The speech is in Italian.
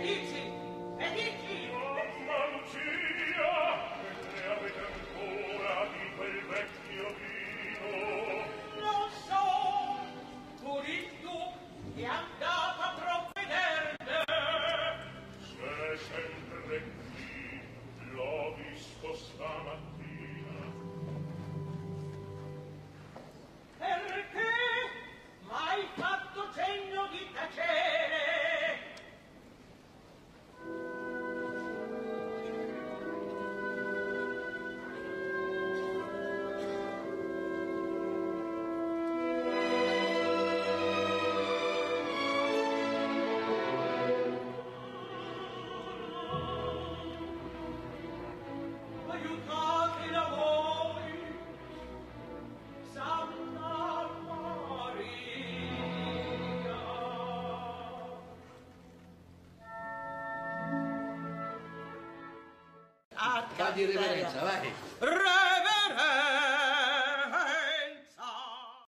Egypt. di reverenza, vai. Reverenza!